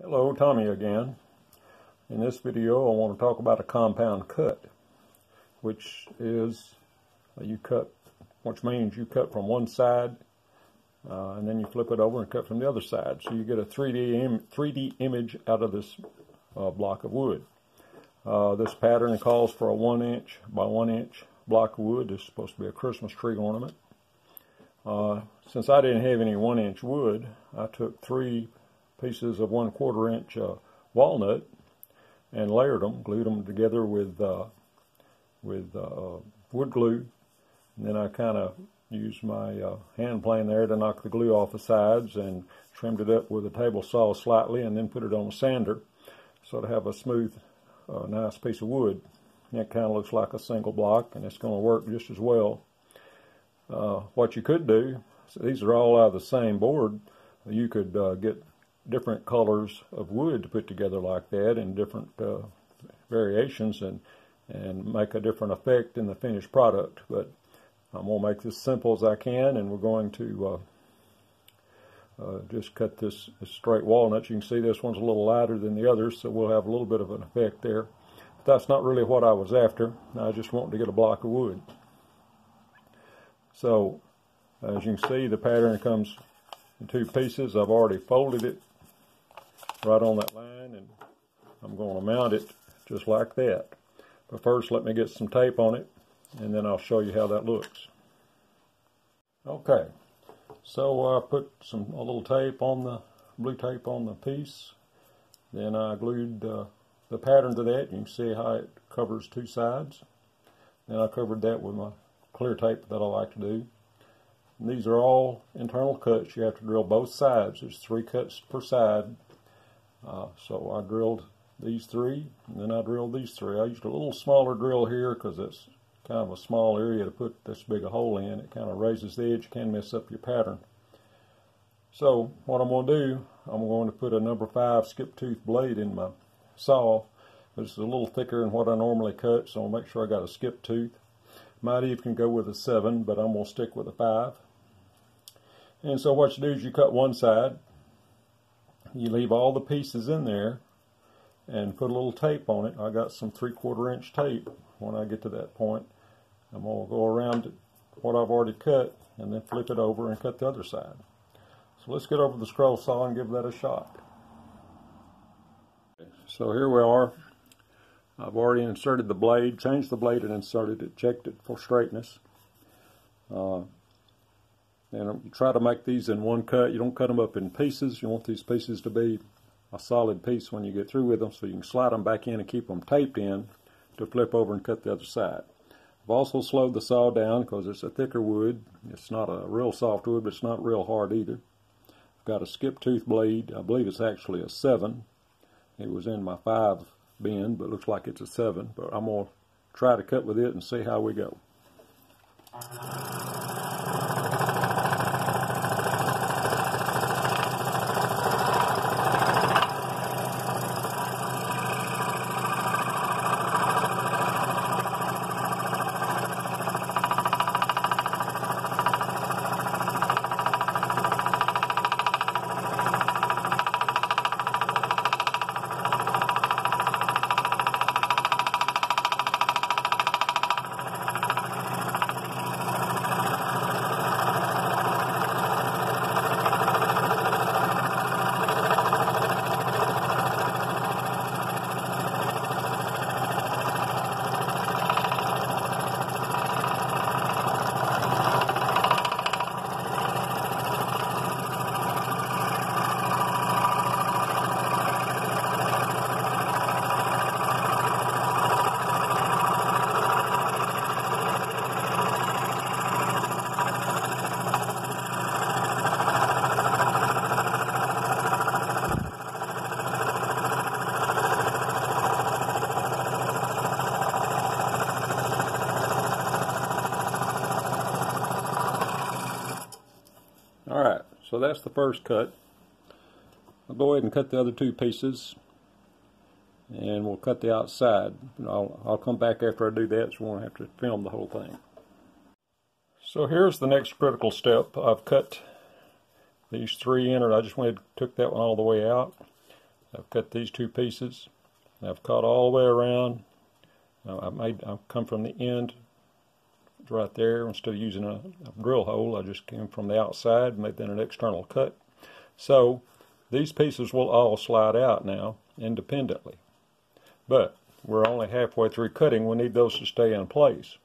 Hello, Tommy again. In this video I want to talk about a compound cut, which is uh, you cut, which means you cut from one side uh, and then you flip it over and cut from the other side. So you get a 3D, Im 3D image out of this uh, block of wood. Uh, this pattern calls for a one inch by one inch block of wood. This is supposed to be a Christmas tree ornament. Uh, since I didn't have any one inch wood, I took three pieces of one quarter inch uh, walnut and layered them, glued them together with uh, with uh, wood glue. And then I kind of used my uh, hand plane there to knock the glue off the sides and trimmed it up with a table saw slightly and then put it on a sander so to have a smooth, uh, nice piece of wood. And it kind of looks like a single block and it's going to work just as well. Uh, what you could do, so these are all out of the same board, you could uh, get different colors of wood to put together like that and different uh, variations and and make a different effect in the finished product. But I'm going to make this simple as I can and we're going to uh, uh, just cut this, this, straight walnut. You can see this one's a little lighter than the others so we'll have a little bit of an effect there. But that's not really what I was after. I just wanted to get a block of wood. So as you can see the pattern comes in two pieces. I've already folded it right on that line and I'm going to mount it just like that. But first let me get some tape on it and then I'll show you how that looks. Okay, so I put some a little tape on the blue tape on the piece. Then I glued uh, the pattern to that. You can see how it covers two sides. Then I covered that with my clear tape that I like to do. And these are all internal cuts. You have to drill both sides. There's three cuts per side uh, so I drilled these three, and then I drilled these three. I used a little smaller drill here because it's kind of a small area to put this big a hole in. It kind of raises the edge, can mess up your pattern. So what I'm going to do, I'm going to put a number 5 skip tooth blade in my saw. This is a little thicker than what I normally cut, so I'll make sure I got a skip tooth. Might even go with a 7, but I'm going to stick with a 5. And so what you do is you cut one side, you leave all the pieces in there and put a little tape on it. I got some three quarter inch tape when I get to that point. I'm going to go around what I've already cut and then flip it over and cut the other side. So let's get over the scroll saw and give that a shot. So here we are. I've already inserted the blade, changed the blade and inserted it, checked it for straightness. Uh, and try to make these in one cut. You don't cut them up in pieces. You want these pieces to be a solid piece when you get through with them so you can slide them back in and keep them taped in to flip over and cut the other side. I've also slowed the saw down because it's a thicker wood. It's not a real soft wood, but it's not real hard either. I've got a skip tooth blade. I believe it's actually a 7. It was in my 5 bin, but looks like it's a 7. But I'm going to try to cut with it and see how we go. Alright, so that's the first cut. I'll go ahead and cut the other two pieces and we'll cut the outside. I'll, I'll come back after I do that so we won't have to film the whole thing. So here's the next critical step. I've cut these three in, or I just went and took that one all the way out. I've cut these two pieces. I've cut all the way around. I made I've come from the end right there instead of using a, a drill hole. I just came from the outside, made then an external cut. So these pieces will all slide out now independently. But we're only halfway through cutting. We need those to stay in place.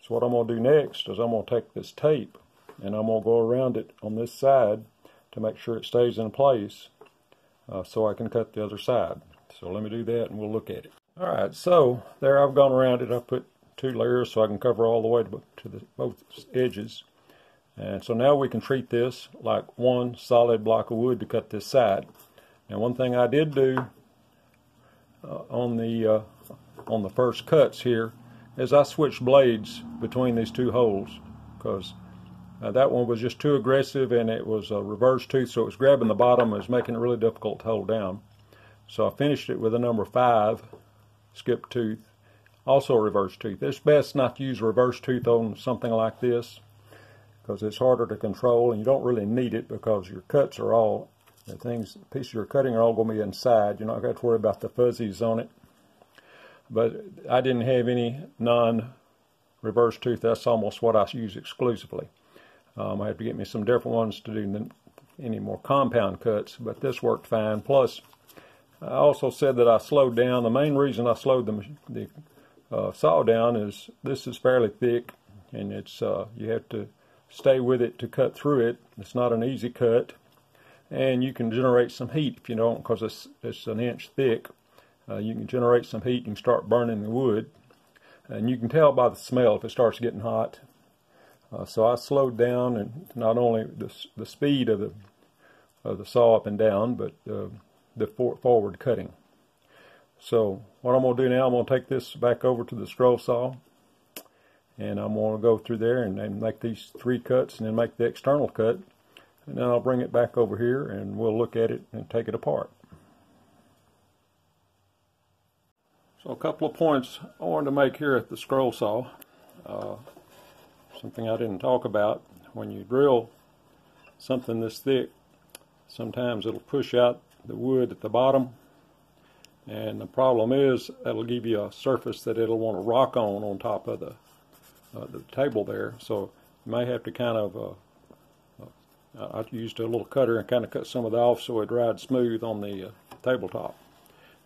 So what I'm going to do next is I'm going to take this tape and I'm going to go around it on this side to make sure it stays in place uh, so I can cut the other side. So let me do that and we'll look at it. Alright, so there I've gone around it. I put two layers so I can cover all the way to, to the, both edges. And so now we can treat this like one solid block of wood to cut this side. Now one thing I did do uh, on the uh, on the first cuts here is I switched blades between these two holes because uh, that one was just too aggressive and it was a reverse tooth so it was grabbing the bottom and was making it really difficult to hold down. So I finished it with a number 5 skip tooth, also a reverse tooth. It's best not to use reverse tooth on something like this because it's harder to control and you don't really need it because your cuts are all, the things, pieces you're cutting are all going to be inside. You're not going to have to worry about the fuzzies on it. But I didn't have any non-reverse tooth. That's almost what I use exclusively. Um, I had to get me some different ones to do any more compound cuts, but this worked fine. Plus, I also said that I slowed down. The main reason I slowed the, the uh, saw down is this is fairly thick, and it's uh, you have to stay with it to cut through it. It's not an easy cut. And you can generate some heat if you don't, because it's, it's an inch thick. Uh, you can generate some heat and start burning the wood. And you can tell by the smell if it starts getting hot. Uh, so I slowed down and not only the, the speed of the, of the saw up and down, but uh, the for, forward cutting. So what I'm going to do now, I'm going to take this back over to the scroll saw and I'm going to go through there and, and make these three cuts and then make the external cut and then I'll bring it back over here and we'll look at it and take it apart. So a couple of points I wanted to make here at the scroll saw. Uh, something I didn't talk about. When you drill something this thick, sometimes it'll push out the wood at the bottom and the problem is it'll give you a surface that it'll want to rock on on top of the uh, the table there. So you may have to kind of, uh, uh, I used a little cutter and kind of cut some of that off so it dried smooth on the uh, tabletop.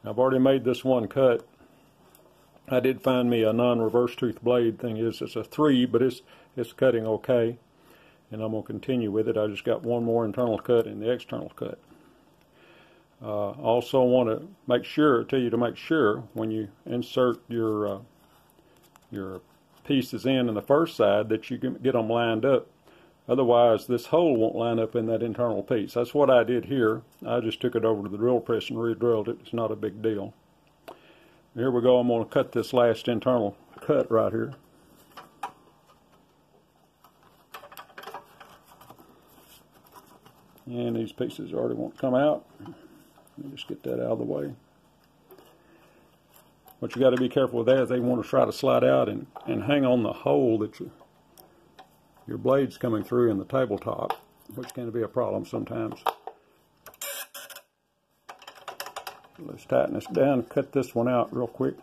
Now, I've already made this one cut. I did find me a non-reverse tooth blade thing is it's a three, but it's it's cutting okay. And I'm to continue with it. I just got one more internal cut in the external cut. Uh, also want to make sure, tell you to make sure when you insert your uh, your pieces in in the first side that you can get them lined up. Otherwise, this hole won't line up in that internal piece. That's what I did here. I just took it over to the drill press and re-drilled it. It's not a big deal. Here we go. I'm going to cut this last internal cut right here. And these pieces already won't come out. Let me just get that out of the way. What you got to be careful with that is they want to try to slide out and, and hang on the hole that you, your blade's coming through in the tabletop, which can be a problem sometimes. Let's tighten this down, cut this one out real quick.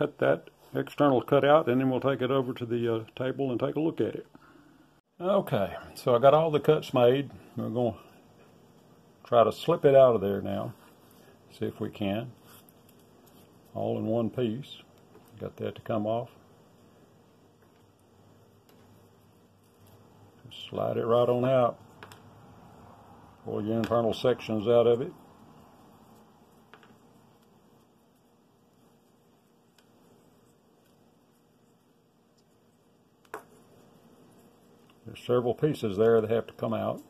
cut that external cutout and then we'll take it over to the uh, table and take a look at it. Okay, so I got all the cuts made. We're going to try to slip it out of there now. See if we can. All in one piece. Got that to come off. Slide it right on out. Pull your internal sections out of it. There's several pieces there that have to come out.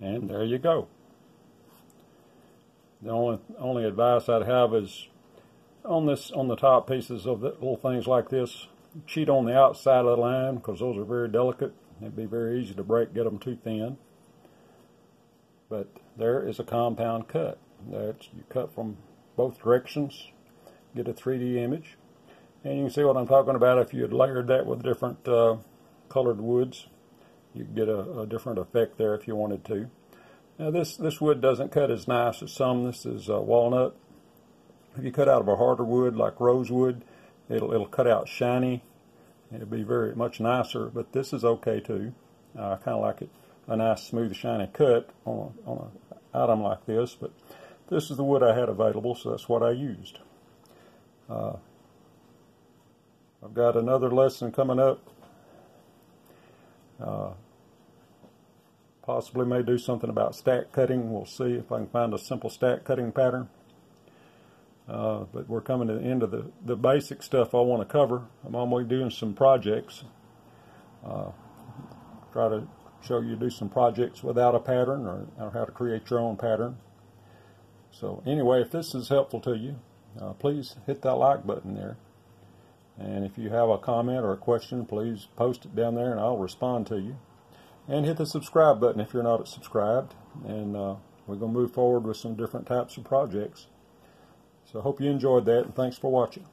And there you go. The only only advice I'd have is on this on the top pieces of the little things like this, cheat on the outside of the line because those are very delicate. It'd be very easy to break, get them too thin. But there is a compound cut. That's you cut from both directions, get a 3D image, and you can see what I'm talking about. If you had layered that with different uh, colored woods, you could get a, a different effect there if you wanted to. Now this this wood doesn't cut as nice as some. This is uh, walnut if you cut out of a harder wood like rosewood, it'll, it'll cut out shiny. It'll be very much nicer, but this is okay too. Uh, I kind of like it, a nice smooth shiny cut on, on an item like this, but this is the wood I had available, so that's what I used. Uh, I've got another lesson coming up. Uh, possibly may do something about stack cutting. We'll see if I can find a simple stack cutting pattern. Uh, but we're coming to the end of the, the basic stuff I want to cover. I'm only doing some projects. Uh, try to show you do some projects without a pattern or, or, how to create your own pattern. So anyway, if this is helpful to you, uh, please hit that like button there. And if you have a comment or a question, please post it down there and I'll respond to you. And hit the subscribe button if you're not subscribed. And uh, we're going to move forward with some different types of projects. So I hope you enjoyed that, and thanks for watching.